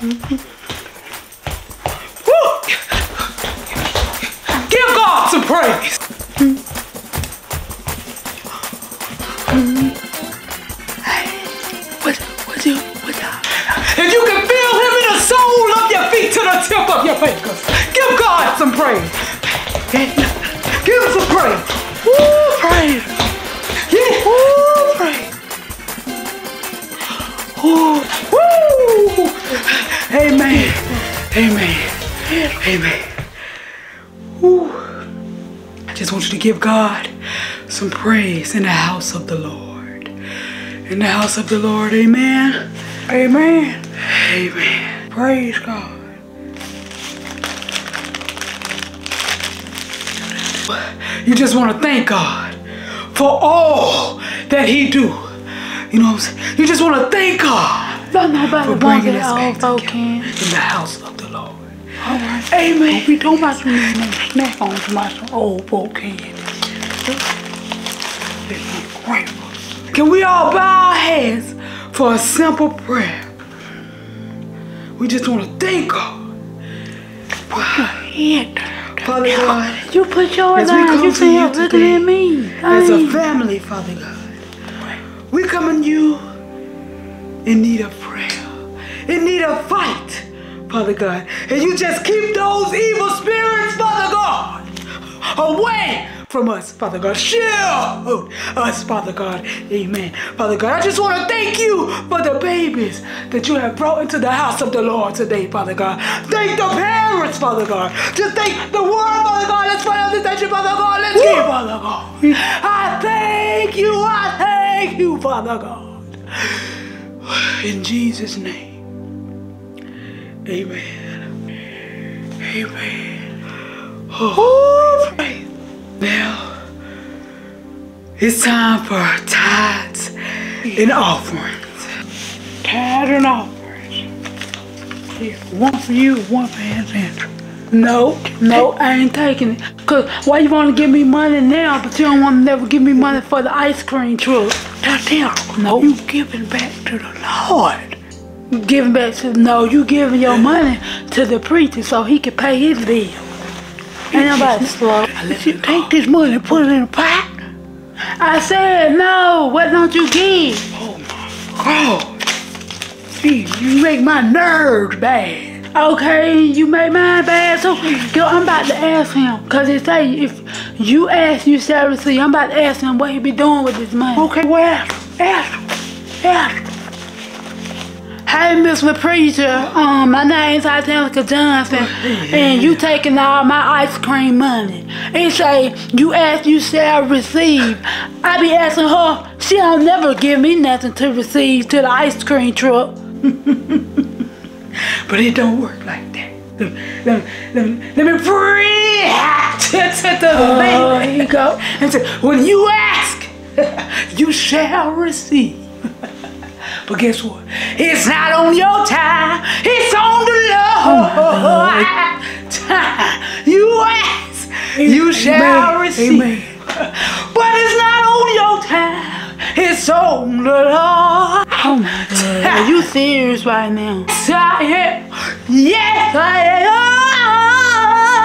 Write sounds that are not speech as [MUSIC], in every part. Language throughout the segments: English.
Give God some praise. What, what you, what the? If you can feel him in the sole of your feet to the tip of your fingers, give God some praise. Amen. Amen. Woo. I just want you to give God some praise in the house of the Lord. In the house of the Lord. Amen. Amen. Amen. Praise God. You just want to thank God for all that He do. You know what I'm saying? You just want to thank God Don't nobody want bringing that us all back folk together in the house of the Lord. All right. Amen. Don't be talking about some no snack on to my old folk be grateful. Can we all bow our heads for a simple prayer? We just want to thank God. Down. Father God, You put yours As we on. You to see you looking today, at me. as a family, Father God, we come to you in need of prayer, in need of fight, Father God. And you just keep those evil spirits, Father God, away from us, Father God. Shield us, Father God. Amen. Father God, I just want to thank you for the babies that you have brought into the house of the Lord today, Father God. Thank the parents, Father God. Just thank the world, Father God. Let's find out this attention, Father God. Let's give, Father God. I thank you. I thank you, Father God. In Jesus' name. Amen. Amen. Oh. Now, it's time for tithes and offerings. Tithe and offerings. One for you, one for Alexandra. No, No, I ain't taking it. Cause why you wanna give me money now, but you don't wanna never give me money for the ice cream truck? Him. No. You giving back to the Lord. You giving back to no, you giving your money to the preacher so he can pay his bill. Ain't nobody slow. You take this money and put it in a pot. I said no, what don't you give? Oh my God. See, you make my nerves bad. Okay, you made mine bad so Girl, I'm about to ask him. Cause it say if you ask, you shall receive. I'm about to ask him what he be doing with this money. Okay, well ask. Ask. Ask. Hey, Mr. Preacher, um, my name's Angelica Johnson, and you taking all my ice cream money. It say, you ask, you shall receive. I be asking her, she don't never give me nothing to receive to the ice cream truck. [LAUGHS] But it don't work like that. Let me, let me, let me, let me preach [LAUGHS] to, to the Oh, baby. here you go. [LAUGHS] And say, when you ask, [LAUGHS] you shall receive. But guess what? It's not on your time. It's on the Lord. Oh, time. You ask, you shall Amen. receive. Amen. But it's not on your time. It's on the Lord. Oh my God. Are you serious right now? Yes, I am. Yes, I am.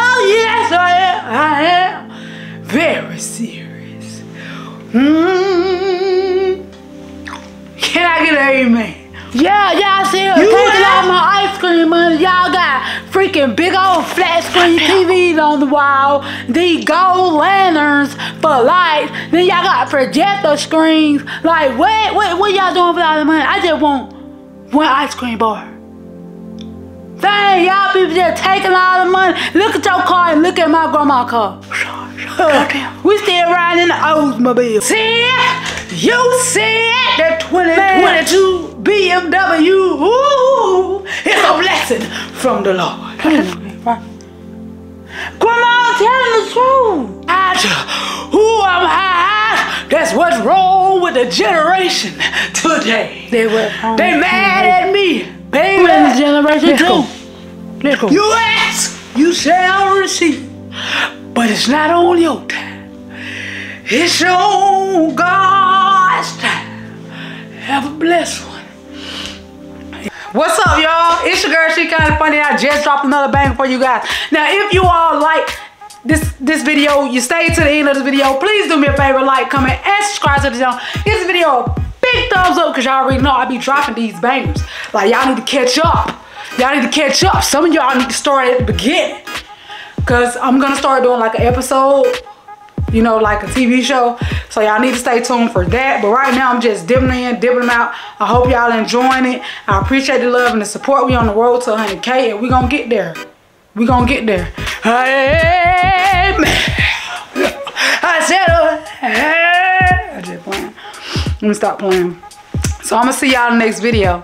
Oh, yes, I am. I am very serious. Mm. Can I get an amen? Yeah, y'all see her You taking all my ice cream money. Y'all got freaking big old flat screen TVs on the wall. These gold lanterns for lights. Then y'all got projector screens. Like, what, what, what y'all doing with all the money? I just want one ice cream bar. Dang, y'all people just taking all the money. Look at your car and look at my grandma's car. [LAUGHS] we still riding in the Oldsmobile. See, you said that 2022 BMW ooh, is a blessing from the Lord. [LAUGHS] Grandma, telling the truth. I, who am I? That's what's wrong with the generation today. They were They mad at me, baby. We in the generation Let's go. too. Let's go. You ask, you shall receive. But it's not on your time. It's on time. Have a blessed one. What's up, y'all? It's your girl, She Kinda Funny. I just dropped another bang for you guys. Now, if you all like this this video, you stay to the end of this video, please do me a favor, like, comment, and subscribe to the channel. Give this video a big thumbs up, because y'all already know I be dropping these bangers. Like, y'all need to catch up. Y'all need to catch up. Some of y'all need to start at the beginning. Because I'm going to start doing like an episode you know, like a TV show. So y'all need to stay tuned for that. But right now, I'm just dipping in, dipping them out. I hope y'all enjoying it. I appreciate the love and the support. We on the road to 100K and we gonna get there. We gonna get there. Hey, I said, uh, hey. I just playing. Let me stop playing. So I'm gonna see y'all in the next video.